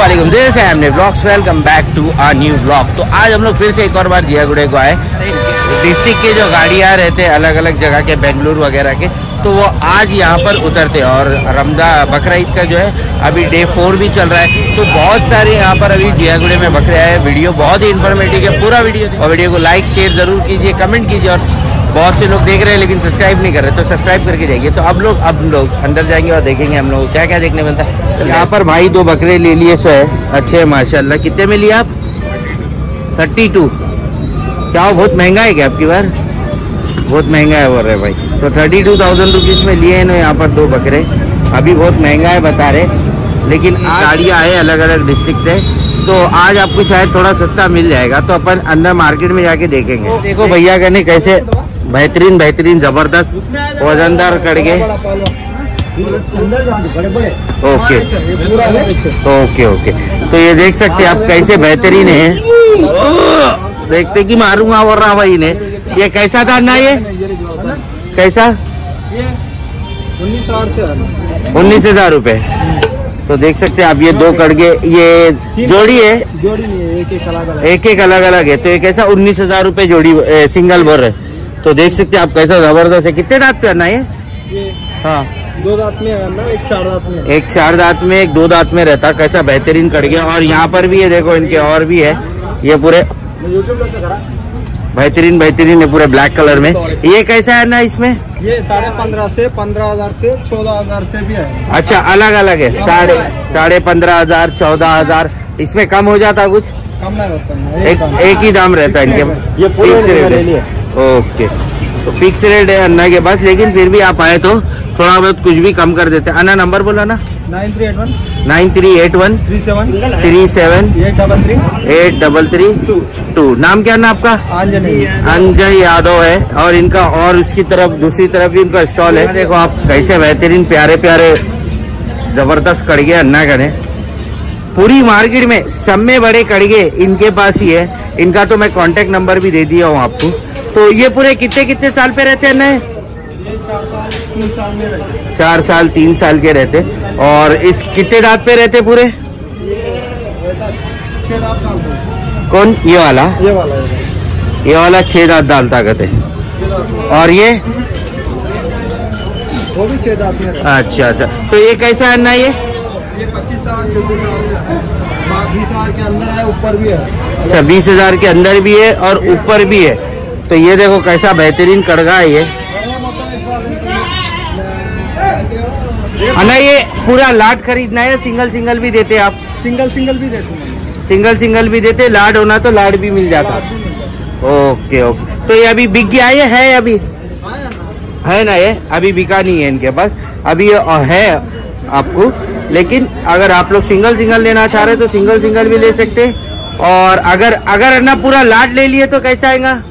वालेकुम से हमने welcome back to our new blog तो आज हम लोग फिर से एक और बार जियागुड़े को आए। डिस्ट्रिक्ट के जो गाड़ियाँ रहते हैं अलग अलग जगह के, बेंगलुरु वगैरह के तो वो आज यहाँ पर उतरते हैं। और रमजा बकरा ईद का जो है, अभी डे फोर भी चल रहा है। तो बहुत सारे यहाँ पर अभी जियागुड़े में बकरे आए वीडियो बहुत ही इन्फॉर्मेटिव है, पूरा वीडियो और वीडियो को लाइक शेयर ज़रूर कीजिए कमेंट कीजिए और बहुत से लोग देख रहे हैं लेकिन सब्सक्राइब नहीं कर रहे। तो सब्सक्राइब करके जाइए। तो अब लोग अब लोग अंदर जाएँगे और देखेंगे हम लोग। क्या क्या देखने मिलता है? तो यहाँ पर भाई दो बकरे ले लिए सो है। अच्छे है माशाल्लाह। कितने में लिए आप? Thirty two. क्या वो बहुत महँगा है क्या आपकी बार? बहुत महँगा है बोल रहे भाई। तो थर्टी टू थाउज़ेंड रुपीज़ में लिए हैं यहाँ पर दो बकरे। अभी बहुत महँगा है बता रहे। लेकिन गाड़ियाँ आए अलग अलग डिस्ट्रिक्ट से। तो आज आपको शायद थोड़ा सस्ता मिल जाएगा। तो अपन अंदर मार्केट में जाके देखेंगे। देखो। भैया कहने कैसे बेहतरीन बेहतरीन ज़बरदस्त वजनदार कड़गे। ओके। Okay okay. तो ये देख सकते हैं आप कैसे बेहतरीन है। देखते कि मारूँगा बोल रहा भाई ने। ये कैसा था ना ये? कैसा? उन्नीस हज़ार रूपए। तो देख सकते हैं आप ये दो कड़गे ये जोड़ी है? जोड़ी नहीं है एक एक अलग अलग एक एक अलग अलग है। तो ये कैसा उन्नीस हज़ार रूपए जोड़ी सिंगल बोर है? तो देख सकते हैं आप कैसा ज़बरदस्त है। कितने दांत पे आना है ये हाँ। दो दांत में है एक चार दांत में एक चार दांत में एक दो दांत में रहता कैसा बेहतरीन कड़गे और यहाँ पर भी है देखो इनके और भी है। ये पूरे बेहतरीन बेहतरीन है पूरे ब्लैक कलर में। ये कैसा है ना इसमें? ये साढ़े पंद्रह से पंद्रह हज़ार से चौदह हज़ार से भी है। अच्छा अलग अलग है। साढ़े साढ़े पंद्रह हज़ार चौदह हज़ार। इसमें कम हो जाता कुछ? कम नहीं होता एक एक ही दाम रहता है इनके। ये पूरे ओके। तो फिक्स रेट है अन्ना के पास लेकिन फिर भी आप आए तो थोड़ा बहुत कुछ भी कम कर देते। अन्ना नंबर बोला ना। Nine three eight one. Nine three eight one. Three seven. Three seven. Eight double three. Eight double three. Two. Two. नाम क्या ना आपका? अंजय यादव है। और इनका और उसकी तरफ़ दूसरी तरफ़ भी इनका स्टॉल है। देखो आप कैसे बेहतरीन प्यारे प्यारे ज़बरदस्त कड़गे अन्ना करे पूरी मार्केट में सब में बड़े कड़गे इनके पास ही है। इनका तो मैं कांटेक्ट नंबर भी दे दिया हूँ आपको। तो ये पूरे कितने कितने साल पे रहते हैं? ये? चार साल तीन साल के रहते। और इस कितने दांत पे रहते पूरे? हैं। कौन? ये वाला? ये वाला है ये वाला छह दांत ये दांत में। और ये? वो भी छह दांत अच्छा अच्छा। तो ये कैसा है अन्ना ये? ये पच्चीस साल छब्बीस साल बीस साल के अंदर है ऊपर भी है। अच्छा बीस हज़ार के अंदर भी है और ऊपर भी है। तो ये देखो कैसा बेहतरीन कड़गा है ये। अन्ना ये पूरा लाट खरीदना है सिंगल सिंगल भी देते आप? सिंगल सिंगल भी देते सिंगल सिंगल भी देते लाड होना तो लाड भी मिल जाता। Okay okay. तो ये अभी बिक गया ये है अभी? है ना ये? अभी बिका नहीं है इनके पास। अभी है आपको। लेकिन अगर आप लोग सिंगल सिंगल लेना चाह रहे तो सिंगल सिंगल भी ले सकते और अगर अगर ना पूरा लाट ले लिए तो कैसा आएगा? हैं।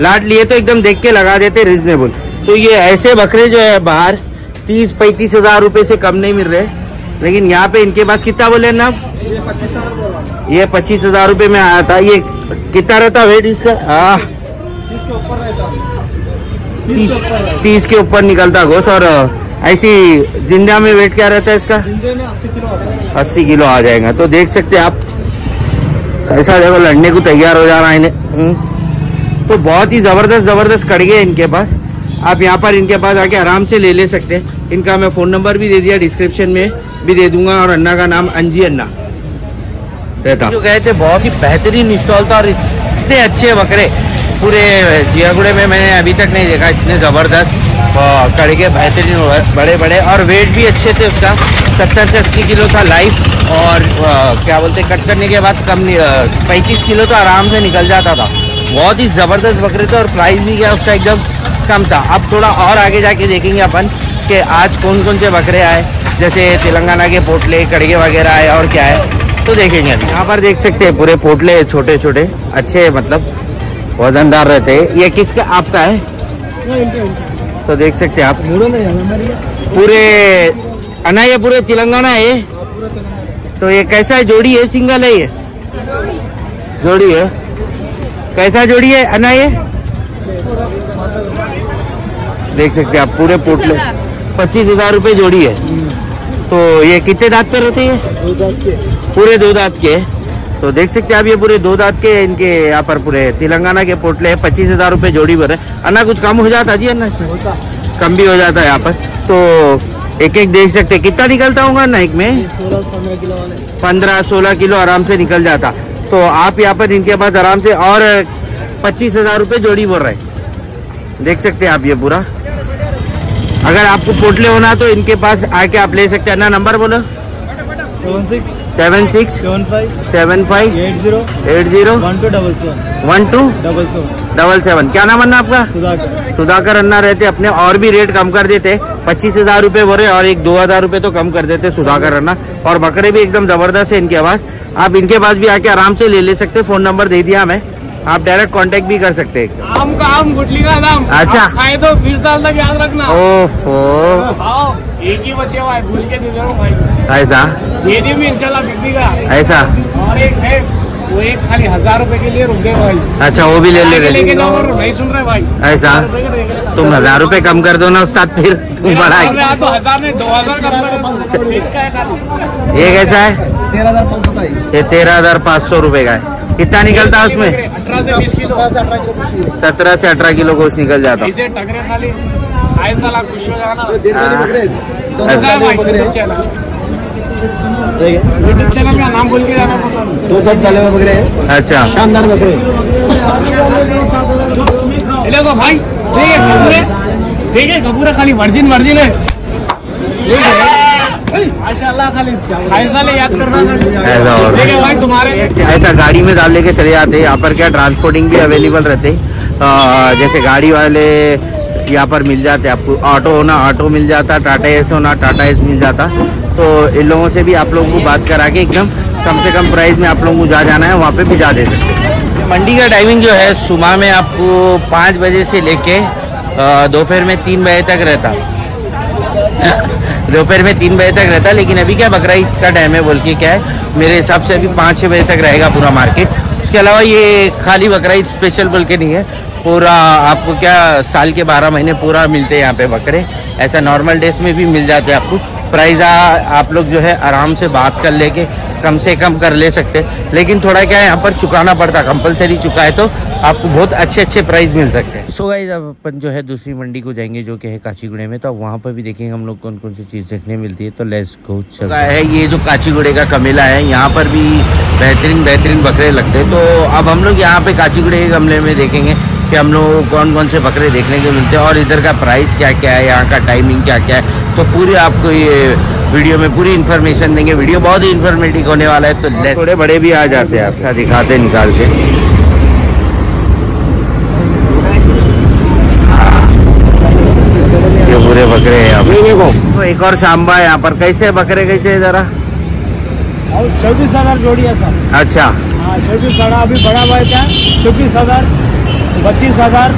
लाट लिए तो एकदम देख के लगा देते रिजनेबल तो ये ऐसे बकरे जो है बाहर तीस पैंतीस हज़ार रूपए से कम नहीं मिल रहे। लेकिन यहाँ पे इनके पास कितना बोले ना ये पच्चीस हज़ार रूपए में आया था। ये कितना रहता वेट इसका आ, है। तीस के ऊपर निकलता घोष और ऐसी ज़िंदा में वेट क्या रहता है इसका? अस्सी किलो अस्सी किलो आ जाएगा। तो देख सकते हैं आप, ऐसा देखो लड़ने को तैयार हो जा रहा है इन्हें। हम्म। तो बहुत ही ज़बरदस्त ज़बरदस्त कड़गे हैं इनके पास। आप यहाँ पर इनके पास आके आराम से ले ले सकते हैं। इनका मैं फ़ोन नंबर भी दे दिया डिस्क्रिप्शन में भी दे दूँगा और अन्ना का नाम अंजी अन्ना। रहता। जो गए थे, बहुत ही बेहतरीन स्टॉल था और इतने अच्छे बकरे। पूरे जियागुड़े में मैंने अभी तक नहीं देखा, इतने ज़बरदस्त। और कड़गे बेहतरीन बड़े बड़े और वेट भी अच्छे थे उसका। सत्तर से अस्सी किलो था लाइफ और अ, क्या बोलते कट करने के बाद कम पैंतीस किलो तो आराम से निकल जाता था। बहुत ही ज़बरदस्त बकरे थे और प्राइस भी क्या उसका एकदम कम था। अब थोड़ा और आगे जाके देखेंगे अपन कि आज कौन कौन से बकरे आए। जैसे तेलंगाना के पोटले कड़गे वगैरह आए और क्या है। तो देखेंगे अभी। यहाँ पर देख सकते हैं पूरे पोटले छोटे छोटे अच्छे मतलब वजनदार रहते हैं। ये किसका आपका है? इनके। तो देख सकते हैं आप। है। पूरे अना ये पूरे तेलंगाना है। तो ये कैसा है? जोड़ी है सिंगल है ये? जोड़ी है। कैसा जोड़ी है अना ये? देख सकते हैं आप पूरे पोटले। पच्चीस हज़ार रूपए जोड़ी है। तो ये कितने दांत पे रहते हैं पूरे दो दांत के। तो देख सकते हैं आप ये पूरे दो दांत के इनके यहाँ पर पूरे तेलंगाना के पोटले है पच्चीस हज़ार रूपए जोड़ी भर है। अन्ना कुछ कम हो जाता जी अन्ना? इसमें? कम भी हो जाता है यहाँ पर। तो एक एक देख सकते हैं। कितना निकलता होगा अन्ना एक में? पंद्रह सोलह किलो आराम से निकल जाता। तो आप यहाँ पर इनके पास आराम से और पच्चीस हज़ार रूपए जोड़ी बोल रहे देख सकते हैं आप ये पूरा। अगर आपको पोटले होना तो इनके पास आके आप ले सकते हैं। ना नंबर बोलो। Seven six seven five seven five eight zero eight zero one two double seven one two double seven double seven. क्या नाम अन्ना आपका? सुधाकर। सुधाकर अन्ना रहते अपने और भी रेट कम कर देते। पच्चीस हज़ार रूपए बोरे और एक दो हज़ार रूपए तो कम कर देते सुधाकर अन्ना। और बकरे भी एकदम ज़बरदस्त है इनके आवाज़। आप इनके पास भी आके आराम से ले ले सकते फ़ोन नंबर दे दिया हमें। आप डायरेक्ट कांटेक्ट भी कर सकते हैं। आम का आम गुटली का दाम अच्छा। खाए तो फिर साल तक याद रखना। ओहो। एक ही बचे हुआ भूल के दे दे रहा भाई। ऐसा? दे भी इंशाल्लाह बिक्री का। ऐसा? और एक है वो एक खाली हज़ार रुपए के लिए रुक गए भाई। अच्छा वो भी ले ले रहे। और नहीं सुन रहे भाई। ऐसा। तुम हज़ार रूपए कम कर दो ना उस्ताद फिर तुम बोल तो हज़ार नहीं दो हज़ार कम कर एक ऐसा है ये है? तेरह हज़ार पाँच सौ का ये तेरह हज़ार पाँच सौ रूपए का है। कितना निकलता है उसमें? सत्रह से अठारह किलो गोश्त निकल जाता। यूट्यूब चैनल का नाम बोल के जाना दो दस डाले हुए बकरे अच्छा। शानदार बकरे। भाई ठीक है। कपूरे ठीक है खाली। वर्जिन वर्जिन है। माशाल्लाह ऐसा याद करना ऐसा और- भाई तुम्हारे ऐसा गाड़ी में डाल लेके चले जाते यहाँ पर क्या ट्रांसपोर्टिंग भी अवेलेबल रहते। जैसे गाड़ी वाले यहाँ पर मिल जाते आपको ऑटो होना ऑटो मिल जाता टाटा एस होना टाटा एस मिल जाता। तो इन लोगों से भी आप लोगों को बात करा के एकदम कम से कम प्राइस में आप लोगों को जहाँ जाना है वहाँ पे भी जा दे सकते मंडी का टाइमिंग जो है सुबह में आपको पाँच बजे से लेके दोपहर में तीन बजे तक रहता। दोपहर में तीन बजे तक रहता, लेकिन अभी क्या बकरा ईद का टाइम है बोल के क्या है? मेरे हिसाब से अभी पाँच छः बजे तक रहेगा पूरा मार्केट उसके अलावा ये खाली बकरा ईद स्पेशल बोल के नहीं है। पूरा आपको क्या साल के बारह महीने पूरा मिलते हैं यहाँ पे बकरे। ऐसा नॉर्मल डेज़ में भी मिल जाते हैं आपको। प्राइस आप लोग जो है आराम से बात कर लेके कम से कम कर ले सकते लेकिन थोड़ा क्या है यहाँ पर चुकाना पड़ता कंपलसरी चुका है तो आपको बहुत अच्छे अच्छे प्राइस मिल सकते हैं। सो गाइज़ अब अपन जो है दूसरी मंडी को जाएँगे जो कि है काचीगुड़े में। तो वहाँ पर भी देखेंगे हम लोग कौन कौन सी चीज़ देखने मिलती है। तो लेस गो चल है। ये जो काचीगुड़े का कमेला है यहाँ पर भी बेहतरीन बेहतरीन बकरे लगते हैं। तो अब हम लोग यहाँ पे काचीगुड़े के गमले में देखेंगे। कि हम लोग को कौन कौन से बकरे देखने को मिलते हैं और इधर का प्राइस क्या क्या है यहाँ का टाइमिंग क्या क्या है। तो पूरी आपको ये वीडियो में पूरी इन्फॉर्मेशन देंगे। वीडियो बहुत ही इन्फॉर्मेटिव होने वाला है तो थोड़े बड़े भी आ जाते हैं आपका दिखाते निकाल के। ये पूरे बकरे हैं यहाँ पे। तो एक और सांबा है यहाँ पर। कैसे बकरे कैसे है जरा? चौबीस हज़ार जोड़ी है सर। अच्छा। हाँ चौबीस हज़ार अभी बड़ा भाई था चौबीस हज़ार। बत्तीस हज़ार।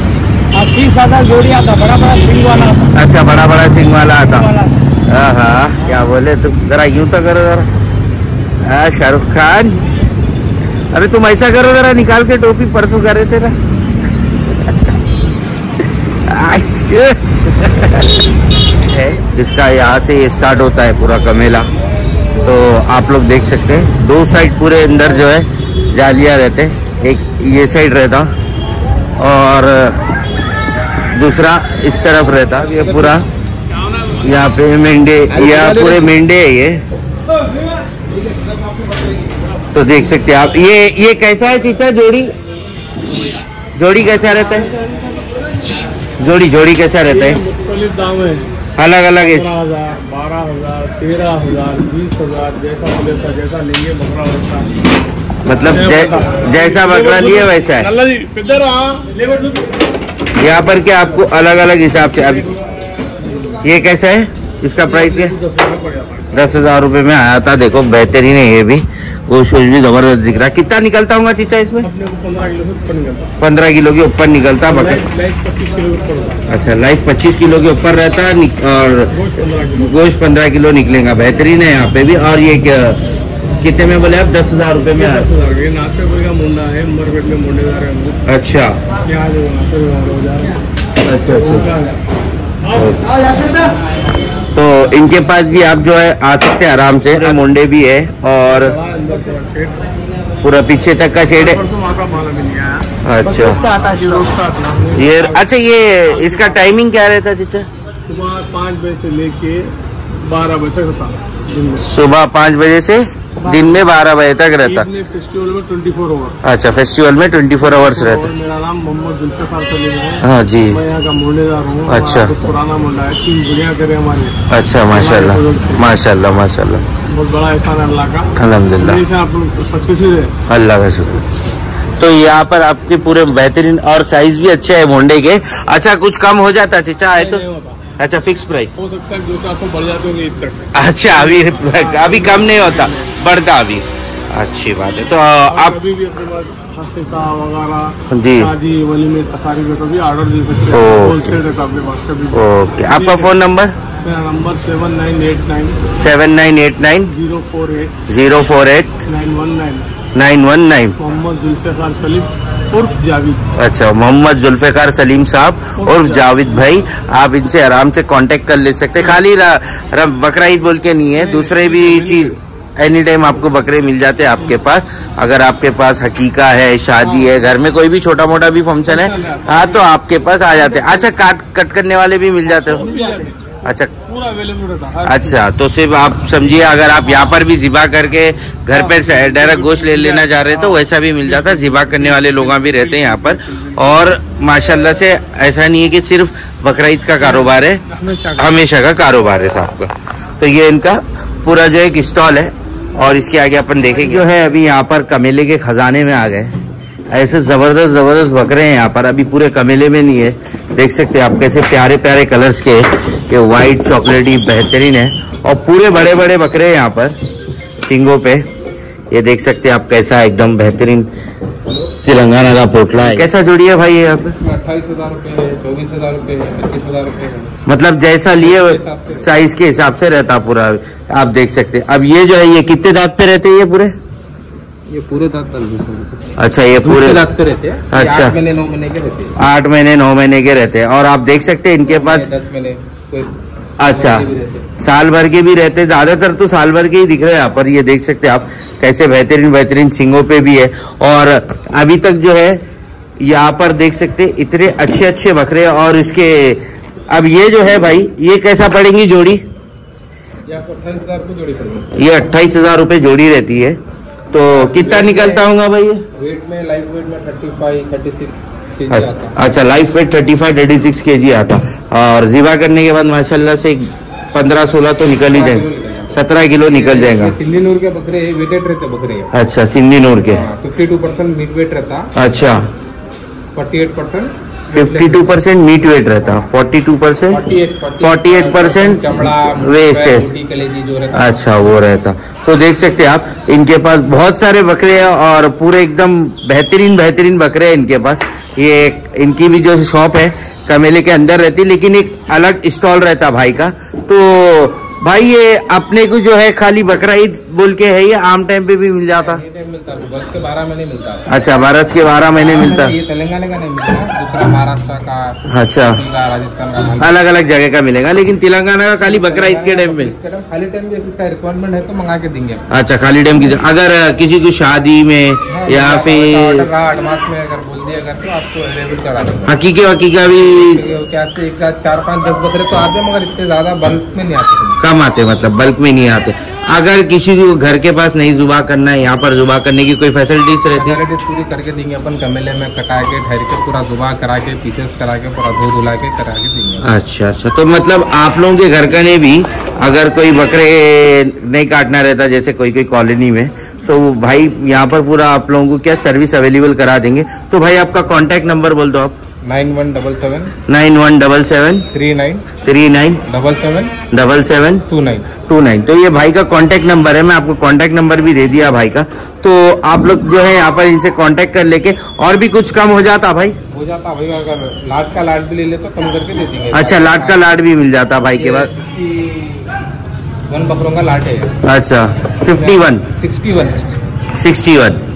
और तीस हज़ार जोड़ी आता बड़ा बड़ा सिंग वाला आता अच्छा बड़ा बड़ा सिंग वाला आता हाँ हाँ क्या बोले तुम जरा यूँ तो करो जरा। हाँ शाहरुख खान। अरे तुम ऐसा करो जरा निकाल के टोपी परसों कर रहे थे ना। है इसका यहाँ से स्टार्ट होता है पूरा कमेला। तो आप लोग देख सकते हैं दो साइड पूरे अंदर जो है जालियाँ रहते एक ये साइड रहता और दूसरा इस तरफ़ रहता ये पूरा। यहाँ पे मेंढे यहाँ पूरे मेंढे है ये। तो देख सकते हैं आप ये ये कैसा है चीचा जोड़ी? जोड़ी कैसा रहता है? जोड़ी जोड़ी कैसा रहता है? है। अलग अलग है। बारह हज़ार तेरह हज़ार बीस हज़ार जैसा जैसा लेंगे बकरा वैसा मतलब जै, जैसा बकरा लिए वैसा है। यहाँ पर क्या आपको अलग अलग हिसाब से अब ये कैसा है? इसका प्राइस क्या? दस है हज़ार रूपए में आया था देखो बेहतरीन है ये भी। शूज़ भी ज़बरदस्त दिख रहा है। कितना निकलता होगा चीचा इसमें? पंद्रह किलो के ऊपर निकलता बकरा। अच्छा लाइफ पच्चीस किलो के ऊपर रहता है और गोश्त पंद्रह किलो निकलेगा। बेहतरीन है यहाँ पे भी। और ये क्या कितने में बोले आप? दस हज़ार रूपए में आया दस हज़ार ये नाश्ते का मुंडा है में है अच्छा। है अच्छा अच्छा। तो इनके पास भी आप जो है आ सकते हैं आराम से। मुंडे भी है और पूरा पीछे तक का शेड है। अच्छा। ये अच्छा ये इसका टाइमिंग क्या रहता है चाचा? सुबह पाँच बजे से लेके बारह बजे तक होता सुबह पाँच बजे से दिन में बारह बजे तक रहता? ईद में फेस्टिवल में ट्वेंटी फोर आवर अच्छा फेस्टिवल में ट्वेंटी फोर आवर्स रहता। मेरा नाम मोहम्मद जुल्फे है। हाँ जी। मैं यहाँ का मुंडेदार हूँ। अच्छा। हमारा पुराना मुंडा है तीन बुढ़िया करे हमारे। अच्छा माशाल्लाह माशाल्लाह माशाल्लाह। बहुत बड़ा एहसान है अल्लाह का। आप सक्सेस है। अल्लाह का शुक्र। तो यहाँ पर आपके पूरे बेहतरीन और साइज़ भी अच्छे है मोंडे के। अच्छा कुछ कम हो जाता चाचा आए तो अच्छा फिक्स प्राइस हो सकता है बढ़ जाते होंगे ईद तक। अच्छा अभी अभी कम नहीं होता बढ़ता अभी। अच्छी बात है तो आप अभी भी अपने पास वगैरह जी। शादी वली में तसारी में कभी ऑर्डर दे सकते हैं। होलसेल रहता अपने पास कभी ओके आपका फ़ोन नंबर मेरा number seven nine eight nine seven nine eight nine zero four eight zero four eight nine one nine nine one nine Mohammad Zulfar Salim. उर्फ़ Javed. अच्छा मोहम्मद जुल्फिकार सलीम साहब उर्फ़ जावेद। भाई आप इनसे आराम से कांटेक्ट कर ले सकते खाली बकरा ईद बोल के नहीं है दूसरे भी चीज़ एनी टाइम आपको बकरे मिल जाते हैं आपके पास। अगर आपके पास हकीका है शादी है। घर में कोई भी छोटा मोटा भी फ़ंक्शन है हाँ तो आपके पास आ जाते हैं। अच्छा काट कट करने वाले भी मिल जाते हो। अच्छा। पूरा अवेलेबल रहता है अच्छा तो सिर्फ़ आप समझिए अगर आप यहाँ पर भी जिबा करके घर पे डायरेक्ट गोश्त ले लेना चाह रहे हैं तो वैसा भी मिल जाता है जिबा करने वाले लोग भी रहते हैं यहाँ पर। और माशाल्लाह से ऐसा नहीं है कि सिर्फ़ बकरा ईद का कारोबार है हमेशा हमेशा का कारोबार है साहब का। तो ये इनका पूरा जो एक स्टॉल है और इसके आगे अपन देखेंगे। जो है अभी यहाँ पर कमेले के खजाने में आ गए। ऐसे ज़बरदस्त ज़बरदस्त बकरे हैं यहाँ पर। अभी पूरे कमेले में नहीं है। देख सकते हैं आप कैसे प्यारे प्यारे कलर्स के ये व्हाइट चॉकलेटी बेहतरीन है। और पूरे बड़े बड़े बकरे हैं यहाँ पर सिंगों पे। ये देख सकते हैं आप कैसा एकदम बेहतरीन तेलंगाना का पोटला है। कैसा जोड़ी है भाई ये यहाँ पे अट्ठाईस हज़ार रूपए चौबीस हज़ार रूपए पच्चीस हज़ार रूपए मतलब जैसा लिए साइज़ के हिसाब से रहता पूरा। आप देख सकते हैं। अब ये जो है ये कितने दांत पे रहते हैं ये पूरे? ये पूरे दांत तल अच्छा ये पूरे दांत पे रहते हैं। अच्छा। आठ महीने नौ महीने के रहते हैं। आठ महीने नौ महीने के रहते हैं। और आप देख सकते हैं इनके पास दस महीने अच्छा। साल भर के भी रहते हैं। ज़्यादातर तो साल भर के ही दिख रहे हैं यहाँ पर ये देख सकते हैं आप कैसे बेहतरीन बेहतरीन सिंगों पे भी है। और अभी तक जो है यहाँ पर देख सकते हैं इतने अच्छे अच्छे बकरे और इसके अब ये जो है भाई ये कैसा पड़ेगी जोड़ी? ये अट्ठाईस हज़ार रूपए जोड़ी रहती है। तो कितना निकलता होगा भाई वेट में लाइट वेट में थर्टी फाइव थर्टी सिक्स अच्छा अच्छा live weight thirty five thirty six K G आता और जीवा करने के बाद माशाल्लाह से पंद्रह सोलह तो निकल ही जाएँगे। सत्रह किलो निकल जाएगा। सिंधी नूर के बकरे वेटेड रहते बकरे अच्छा सिंधी नूर के। Fifty two percent meat weight रहता। अच्छा। Forty eight percent fifty two percent meat weight रहता forty two percent forty eight percent waste अच्छा वो रहता। तो देख सकते हैं आप इनके पास बहुत सारे बकरे हैं और पूरे एकदम बेहतरीन बेहतरीन बकरे हैं इनके पास। ये एक इनकी भी जो शॉप है कमेले के अंदर रहती लेकिन एक अलग स्टॉल रहता भाई का। तो भाई ये अपने को जो है खाली बकरा ईद बोल के है ये आम टाइम पे भी मिल जाता। ये टाइम मिलता के बारह महीने मिलता। अच्छा भारत के बारह महीने मिलता। ये तेलंगाना का नहीं मिलता दूसरा महाराष्ट्र का अच्छा। राजस्थान का अलग अलग जगह का मिलेगा लेकिन तेलंगाना का खाली बकरा ईद के टाइम में खाली टाइम इसका रिक्वायरमेंट है तो मंगा के देंगे। अच्छा खाली टाइम की अगर किसी को शादी में हाँ, या फिर एडवांस में अगर बोल दिया अगर तो आपको अवेलेबल करा देंगे। हकीके वकीका भी चार पाँच दस बकरे तो आते मगर इतने ज़्यादा बल्क में नहीं आते। कम आते मतलब बल्क में नहीं आते। अगर किसी को घर के पास नहीं जुबा करना है यहाँ पर जुबा करने की कोई फैसिलिटीज़ रहती है? पूरी करके देंगे अपन गमेले में कटा के ठहर के पूरा दुबा करा के पीसेस करा के पूरा धो धुला के करा के देंगे। अच्छा अच्छा। तो मतलब आप लोगों के घर का ने भी अगर कोई बकरे नहीं काटना रहता जैसे कोई कोई कॉलोनी में तो भाई यहाँ पर पूरा आप लोगों को क्या सर्विस अवेलेबल करा देंगे? तो भाई आपका कॉन्टैक्ट नंबर बोल दो आप। Nine one double seven nine one double seven three nine three nine double seven double seven two nine two nine. तो ये भाई का कांटेक्ट नंबर है मैं आपको कांटेक्ट नंबर भी दे दिया भाई का। तो आप लोग जो है यहाँ पर इनसे कांटेक्ट कर लेके और भी कुछ कम हो जाता भाई? हो जाता भाई अगर लाट का लाट भी ले ले तो कम करके दे देंगे। अच्छा लाट का लाट भी मिल जाता भाई के बाद। वन बकरों का लाट है अच्छा fifty one. Sixty one. Sixty one.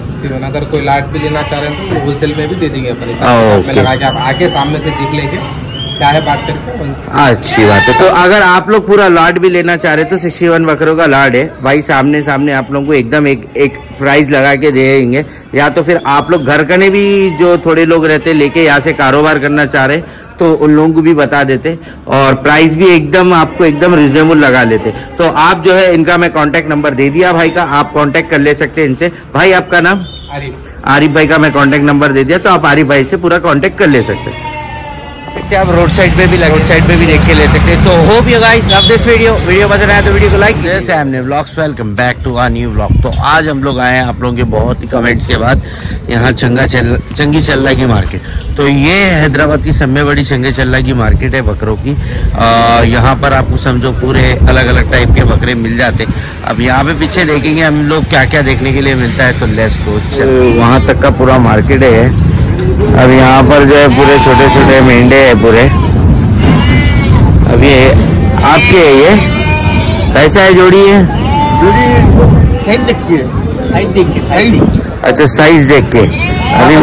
अगर कोई लाट भी लेना चाह रहे हैं तो होलसेल में भी दे देंगे अपन हाँ, में लगा के आप आके सामने से देख लेंगे चाहे बात करके अच्छी बात है। तो अगर आप लोग पूरा लॉट भी लेना चाह रहे तो सिक्सटी वन बकरों का लॉट है। भाई सामने सामने आप लोगों को एकदम एक एक प्राइस लगा के देंगे। या तो फिर आप लोग घर कने भी जो थोड़े लोग रहते लेके यहाँ से कारोबार करना चाह रहे तो उन लोगों को भी बता देते। और प्राइस भी एकदम आपको एकदम रिजनेबल लगा लेते। तो आप जो है इनका मैं कांटेक्ट नंबर दे दिया भाई का। आप कांटेक्ट कर ले सकते हैं इनसे। भाई आपका नाम? आरिफ। भाई का मैं कांटेक्ट नंबर दे दिया तो आप आरिफ भाई से पूरा कांटेक्ट कर ले सकते हैं। सकते हैं। आप रोड साइड पे भी रोड साइड पे भी देख के ले सकते हैं। तो hope you guys love this video video पसंद आया तो वीडियो को लाइक जैसे हमने vlogs welcome back to our new blog तो आज हम लोग आए हैं आप लोगों के बहुत ही कमेंट्स के बाद यहाँ चंगा चल, चंगी चल्ला की मार्केट तो ये हैदराबाद की सबसे बड़ी चंगे चल्ला की मार्केट है बकरों की। यहाँ पर आपको समझो पूरे अलग अलग टाइप के बकरे मिल जाते अब यहाँ पे पीछे देखेंगे हम लोग क्या क्या देखने के लिए मिलता है तो लेस को वहाँ तक का पूरा मार्केट है। अब यहाँ पर जो है पूरे छोटे छोटे मेंढे है पूरे। अब ये आपके है ये? कैसा है जोड़ी है साइड देखिए देख के साइड देख के। अच्छा साइज़ देख के। अभी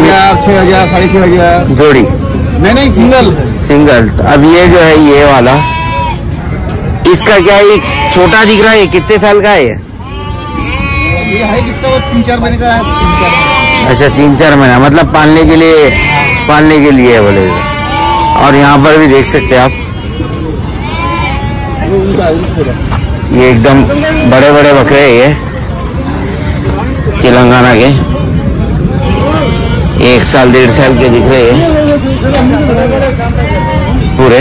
छह हज़ार साढ़े छह हज़ार। जोड़ी। नहीं नहीं सिंगल। सिंगल। तो अब ये जो है ये वाला। इसका क्या है? ये छोटा दिख रहा है? कितने साल का है ये? ये है कितना तीन चार महीने का है। तीन चार महीने। अच्छा तीन चार महीना मतलब पालने के लिए पालने के लिए है बोले। और यहाँ पर भी देख सकते हैं आप। ये एकदम बड़े बड़े बकरे हैं ये। तेलंगाना के। एक साल डेढ़ साल के दिख रहे हैं। पूरे।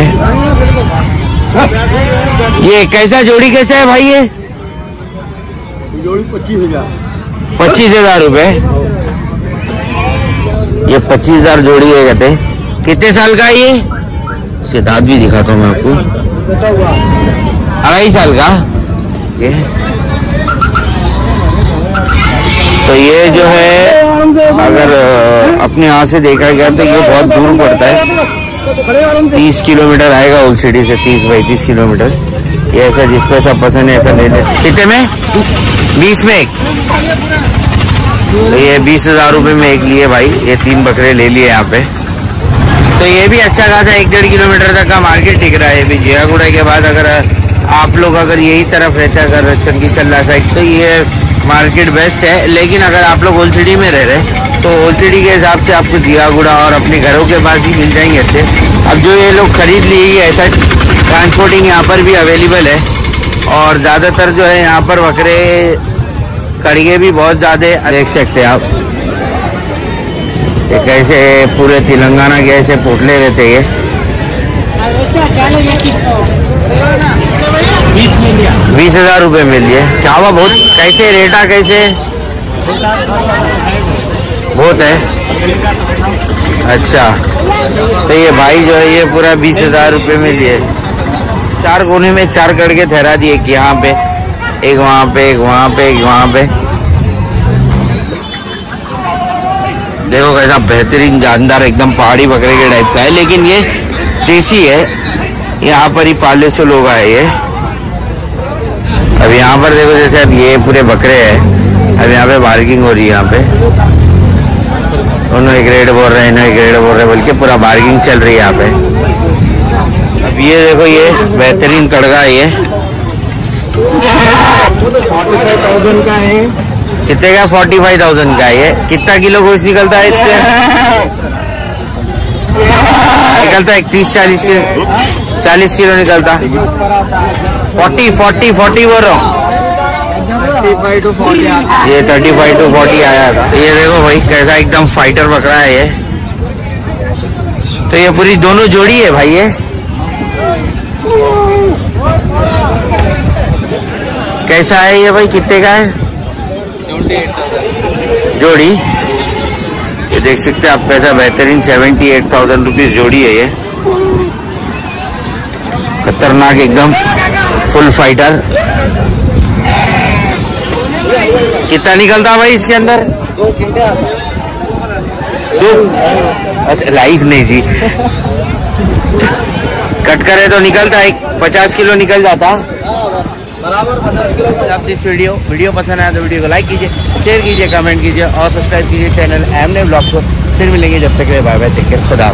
ये कैसा जोड़ी कैसा है भाई ये? जोड़ी पच्चीस हज़ार। पच्चीस हज़ार रूपए। ये पच्चीस हज़ार जोड़ी है, कहते कितने साल का ये? इसके दांत भी दिखाता हूँ मैं आपको। अढ़ाई साल का। ये तो ये जो है, अगर अपने यहाँ से देखा गया तो ये बहुत दूर पड़ता है। तीस किलोमीटर आएगा ओल्ड सिटी से, तीस बाई तीस किलोमीटर। ये ऐसा जिसको ऐसा पसंद है, ऐसा ले ले। कितने में? बीस में तो ये बीस हज़ार रूपए में एक लिए भाई, ये तीन बकरे ले लिए यहाँ पे। तो ये भी अच्छा खासा एक डेढ़ किलोमीटर तक का मार्केट टिक रहा है। ये भी जियागुड़ा के बाद अगर आप लोग अगर यही तरफ़ रहते हैं, अगर चंगी चल्ला साइड तो ये मार्केट बेस्ट है। लेकिन अगर आप लोग ओल्ड सिटी में रह रहे तो ओल्ड सिटी के हिसाब से आपको जियागुड़ा और अपने घरों के पास ही मिल जाएँगे अच्छे। अब जो ये लोग खरीद लिए ऐसा ट्रांसपोर्टिंग यहाँ पर भी अवेलेबल है। और ज़्यादातर जो है यहाँ पर बकरे कड़िए भी बहुत ज़्यादा देख सकते हैं आप। ये कैसे पूरे तेलंगाना के ऐसे पोटले रहते ये। बीस हज़ार रूपए में लिए चावा बहुत कैसे रेटा कैसे? बहुत है। अच्छा। तो ये भाई जो है, ये पूरा बीस हज़ार रूपए में लिए। चार कोने में चार कड़के ठहरा दिए कि यहाँ पे। एक वहाँ पे, एक वहाँ पे, एक वहाँ पे। देखो कैसा बेहतरीन, जानदार, एकदम पहाड़ी बकरे के टाइप का है। लेकिन ये देसी है। यहाँ पर ही पाले से लोग आए ये अब यहाँ पर देखो जैसे अब ये पूरे बकरे हैं। अब यहाँ पे बार्गिंग हो रही है यहाँ पे। दोनों एक रेट बोल रहे हैं, इन्हों एक रेट बोल रहे हैं, बल्कि पूरा बार्गिंग चल रही है यहाँ पे। अब ये देखो ये बेहतरीन कड़गा है ये। थाउज़ेंड का है। कितने का? फोर्टी फाइव थाउज़ेंड का है ये। कितना किलो गोश्त निकलता है इससे निकलता है तीस चालीस किलो। चालीस किलो निकलता। फोर्टी फोर्टी फोर्टी बोल रहा हूँ। ये थर्टी फाइव टू फोर्टी आया था। ये देखो भाई कैसा एकदम फाइटर बकरा है ये। तो ये पूरी दोनों जोड़ी है भाई ये। कैसा है ये भाई? कितने का है? जोड़ी? ये देख सकते हैं आप, कैसा बेहतरीन सेवेंटी एट थाउज़ेंड रुपीज़ जोड़ी है ये। खतरनाक एकदम फुल फाइटर कितना निकलता भाई इसके अंदर? दो। अच्छा लाइफ नहीं जी। कट करे तो निकलता है पचास किलो निकल जाता। बराबर आप इस वीडियो वीडियो पसंद आया तो वीडियो को लाइक कीजिए शेयर कीजिए कमेंट कीजिए और सब्सक्राइब कीजिए चैनल एम ने ब्लॉग को। फिर मिलेंगे जब तक बाय बाय टेक केयर खुदा